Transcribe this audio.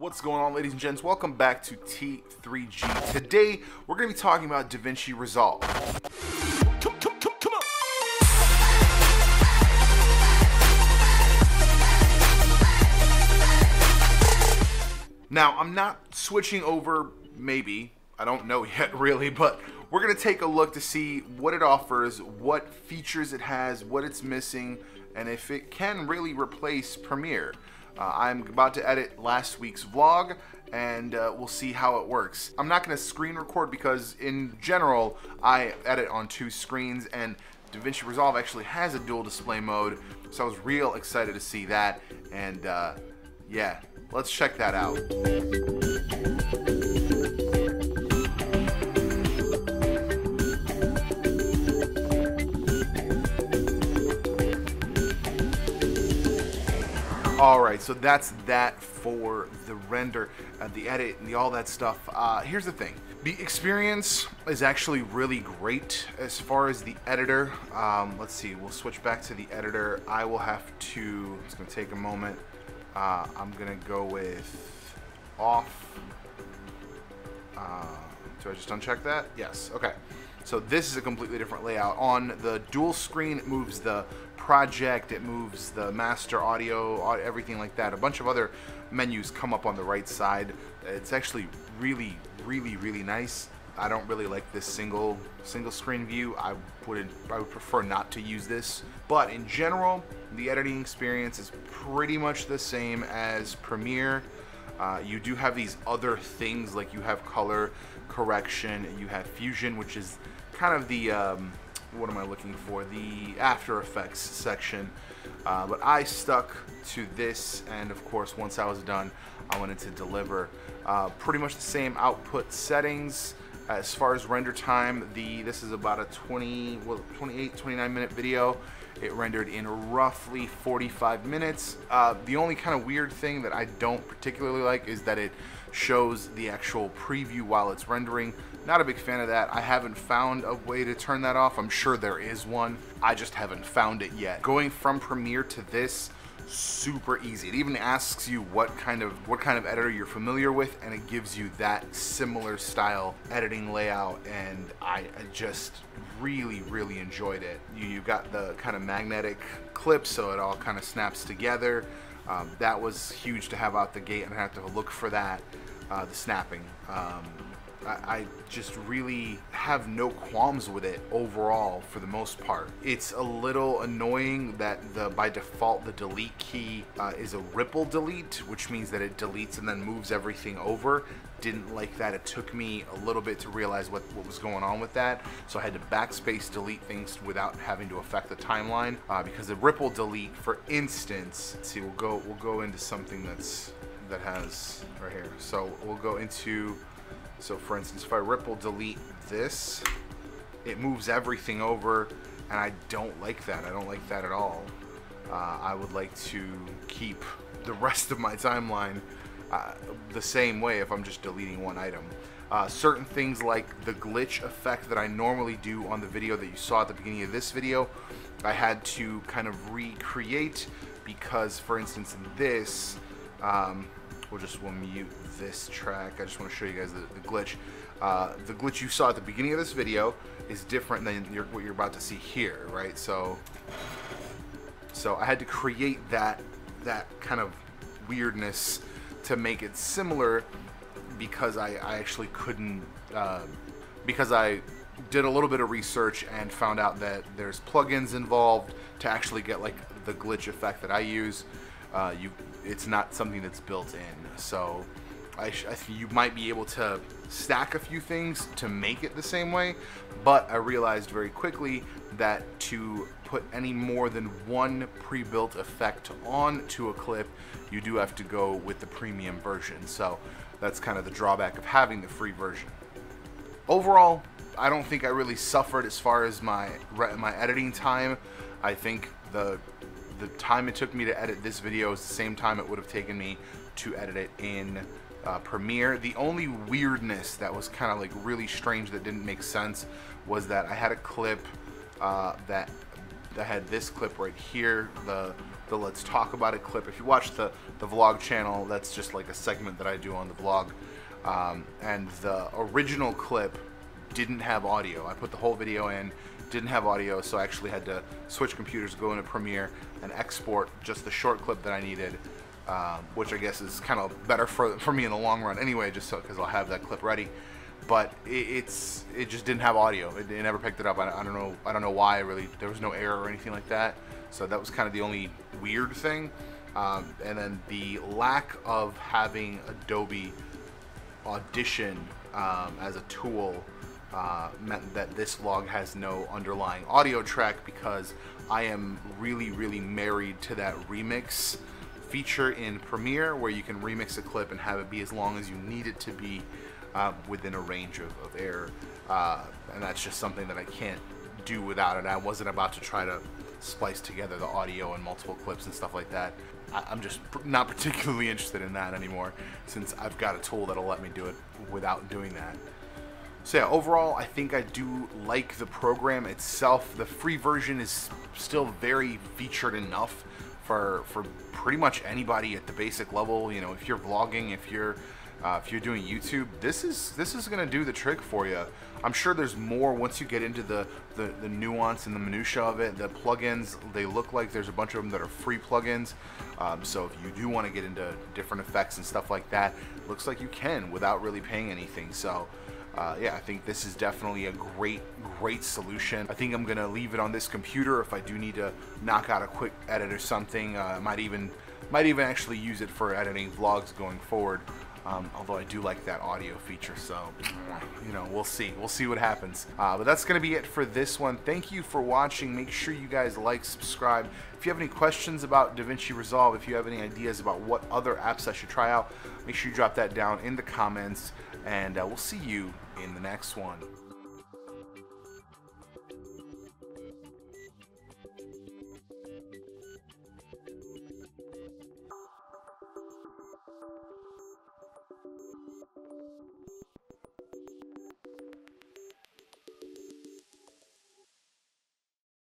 What's going on ladies and gents? Welcome back to T3G. Today we're going to be talking about DaVinci Resolve. Come, come, come, come on. Now I'm not switching over maybe, I don't know yet really, but we're going to take a look to see what it offers, what features it has, what it's missing, and if it can really replace Premiere. Uh, I'm about to edit last week's vlog and uh, we'll see how it works. I'm not going to screen record because in general I edit on two screens and DaVinci Resolve actually has a dual display mode so I was real excited to see that and uh, yeah let's check that out. All right, so that's that for the render, uh, the edit, and the, all that stuff. Uh, here's the thing. The experience is actually really great as far as the editor. Um, let's see, we'll switch back to the editor. I will have to, it's gonna take a moment. Uh, I'm gonna go with off. Uh, do I just uncheck that? Yes, okay. So this is a completely different layout. On the dual screen, it moves the project, it moves the master audio, everything like that. A bunch of other menus come up on the right side. It's actually really, really, really nice. I don't really like this single single screen view. I would I would prefer not to use this. But in general, the editing experience is pretty much the same as Premiere. Uh, you do have these other things like you have color correction, you have fusion, which is kind of the um, what am I looking for? The After Effects section. Uh, but I stuck to this, and of course, once I was done, I wanted to deliver uh, pretty much the same output settings. As far as render time, the this is about a 20, well, 28, 29 minute video. It rendered in roughly 45 minutes. Uh, the only kind of weird thing that I don't particularly like is that it shows the actual preview while it's rendering. Not a big fan of that. I haven't found a way to turn that off. I'm sure there is one. I just haven't found it yet. Going from Premiere to this, super easy. It even asks you what kind of what kind of editor you're familiar with and it gives you that similar style editing layout and I, just really really enjoyed it. You, you got the kind of magnetic clip so it all kind of snaps together. Um, that was huge to have out the gate and have to look for that, uh, the snapping. Um, I, just really have no qualms with it overall for the most part. It's a little annoying that the by default the delete key uh, is a ripple delete, which means that it deletes and then moves everything over. Didn't like that. It took me a little bit to realize what, what was going on with that. So I had to backspace delete things without having to affect the timeline uh, because the ripple delete, for instance, see, we'll go we'll go into something that's that has right here. So we'll go into so for instance, if I ripple delete this, it moves everything over, and I don't like that. I don't like that at all. Uh, I would like to keep the rest of my timeline uh, the same way if I'm just deleting one item. Uh, certain things like the glitch effect that I normally do on the video that you saw at the beginning of this video, I had to kind of recreate because, for instance, in this, um, we'll just we'll mute this track. I just want to show you guys the, the glitch. Uh, the glitch you saw at the beginning of this video is different than your, what you're about to see here, right? So, so I had to create that that kind of weirdness to make it similar because I, I actually couldn't uh, because I did a little bit of research and found out that there's plugins involved to actually get like the glitch effect that I use. Uh, you, it's not something that's built in. So I, I you might be able to stack a few things to make it the same way, but I realized very quickly that to put any more than one pre-built effect onto a clip, you do have to go with the premium version. So that's kind of the drawback of having the free version. Overall, I don't think I really suffered as far as my my editing time. I think the the time it took me to edit this video is the same time it would have taken me to edit it in uh, Premiere. The only weirdness that was kind of like really strange that didn't make sense was that I had a clip uh, that that had this clip right here, the the Let's Talk About It clip. If you watch the, the vlog channel, that's just like a segment that I do on the vlog. Um, and the original clip didn't have audio. I put the whole video in, didn't have audio, so I actually had to switch computers, go into Premiere, and export just the short clip that I needed, um, which I guess is kind of better for, for me in the long run anyway, just so because I'll have that clip ready. But it, it's it just didn't have audio. It, it never picked it up. I, I, don't know. I don't know why. Really, there was no error or anything like that. So that was kind of the only weird thing. Um, and then the lack of having Adobe Audition um, as a tool uh, meant that this vlog has no underlying audio track because I am really, really married to that remix feature in Premiere where you can remix a clip and have it be as long as you need it to be uh, within a range of, of error. Uh, and that's just something that I can't do without it. I wasn't about to try to splice together the audio and multiple clips and stuff like that. I, I'm just not particularly interested in that anymore since I've got a tool that'll let me do it without doing that. So yeah, overall, I think I do like the program itself. The free version is still very featured enough for for pretty much anybody at the basic level. You know, if you're vlogging, if you're uh, if you're doing YouTube, this is this is gonna do the trick for you. I'm sure there's more once you get into the, the, the nuance and the minutia of it. The plugins, they look like there's a bunch of them that are free plugins. Um, so if you do want to get into different effects and stuff like that, looks like you can without really paying anything. So uh, yeah, I think this is definitely a great, great solution. I think I'm gonna leave it on this computer if I do need to knock out a quick edit or something. Uh, I might even, might even actually use it for editing vlogs going forward. Um, although I do like that audio feature, so you know we'll see. We'll see what happens. Uh, but that's gonna be it for this one. Thank you for watching. Make sure you guys like, subscribe. If you have any questions about DaVinci Resolve, if you have any ideas about what other apps I should try out, make sure you drop that down in the comments, and uh, we'll see you in the next one.